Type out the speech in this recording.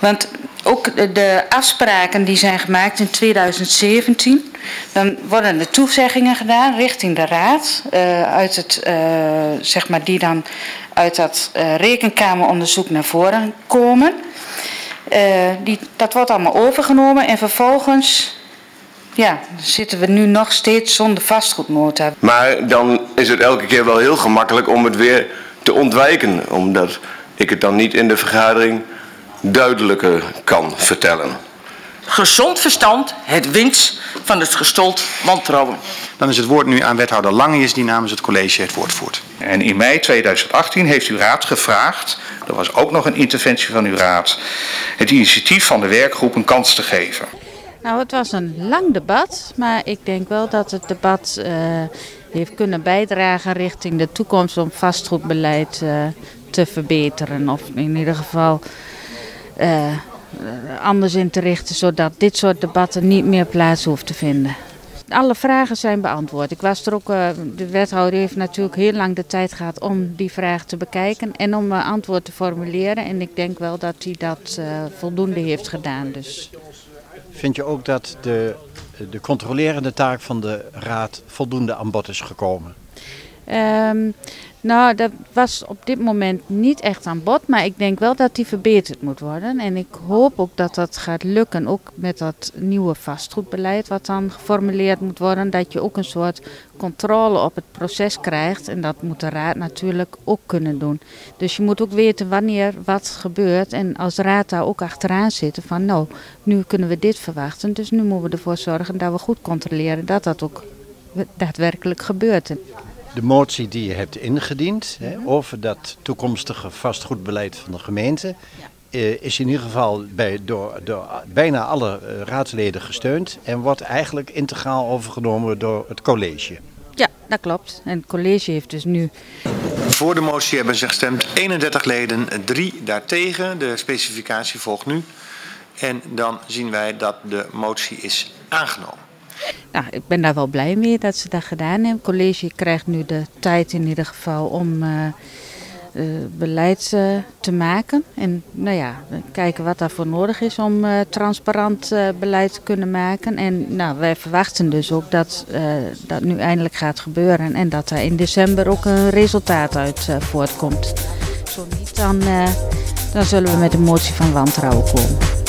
Want ook de afspraken die zijn gemaakt in 2017, dan worden er toezeggingen gedaan richting de raad, uh, uit het, uh, zeg maar, die dan uit dat uh, rekenkameronderzoek naar voren komen. die, dat wordt allemaal overgenomen en vervolgens ja, zitten we nu nog steeds zonder vastgoednota. Maar dan is het elke keer wel heel gemakkelijk om het weer te ontwijken, omdat ik het dan niet in de vergadering duidelijker kan vertellen. Gezond verstand, het winst van het gestold wantrouwen. Dan is het woord nu aan wethouder Langejes die namens het college het woord voert. En in mei 2018 heeft uw raad gevraagd, er was ook nog een interventie van uw raad, het initiatief van de werkgroep een kans te geven. Nou, het was een lang debat, maar ik denk wel dat het debat uh, heeft kunnen bijdragen richting de toekomst om vastgoedbeleid uh, te verbeteren. Of in ieder geval uh, anders in te richten, zodat dit soort debatten niet meer plaats hoeft te vinden. Alle vragen zijn beantwoord. Ik was er ook, uh, de wethouder heeft natuurlijk heel lang de tijd gehad om die vraag te bekijken en om uh, antwoord te formuleren. En ik denk wel dat hij dat voldoende heeft gedaan. Dus. Vind je ook dat de, de controlerende taak van de raad voldoende aan bod is gekomen? Um, nou, dat was op dit moment niet echt aan bod, maar ik denk wel dat die verbeterd moet worden. En ik hoop ook dat dat gaat lukken, ook met dat nieuwe vastgoedbeleid wat dan geformuleerd moet worden. Dat je ook een soort controle op het proces krijgt en dat moet de raad natuurlijk ook kunnen doen. Dus je moet ook weten wanneer wat gebeurt en als raad daar ook achteraan zitten van nou, nu kunnen we dit verwachten. Dus nu moeten we ervoor zorgen dat we goed controleren dat dat ook daadwerkelijk gebeurt de motie die je hebt ingediend hè, over dat toekomstige vastgoedbeleid van de gemeente. Ja. Uh, is in ieder geval bij, door, door bijna alle uh, raadsleden gesteund en wordt eigenlijk integraal overgenomen door het college. Ja, dat klopt. En het college heeft dus nu. Voor de motie hebben ze gestemd 31 leden, 3 daartegen. De specificatie volgt nu. En dan zien wij dat de motie is aangenomen. Nou, ik ben daar wel blij mee dat ze dat gedaan hebben. Het college krijgt nu de tijd in ieder geval om uh, uh, beleid uh, te maken. En nou ja, kijken wat daarvoor nodig is om transparant beleid te kunnen maken. En nou, wij verwachten dus ook dat dat nu eindelijk gaat gebeuren. En dat er in december ook een resultaat uit voortkomt. Zo niet, dan, dan zullen we met een motie van wantrouwen komen.